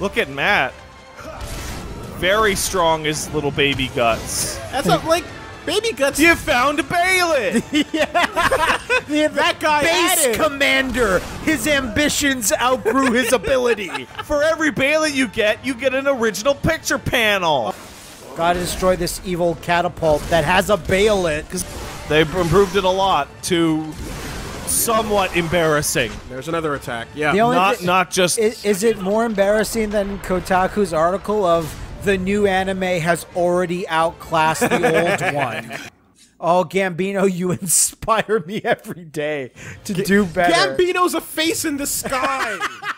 Look at Matt. Very strong as little baby guts. That's not like baby guts. You found a yeah, that guy Base added. commander. His ambitions outgrew his ability. For every Behelit you get, you get an original picture panel. Gotta destroy this evil catapult that has a Behelit. Because They've improved it a lot to somewhat embarrassing. There's another attack. Yeah. The only Not thi- not just Is, is it more embarrassing than Kotaku's article of the new anime has already outclassed the old one? Oh, Gambino, you inspire me every day to do better. Gambino's a face in the sky.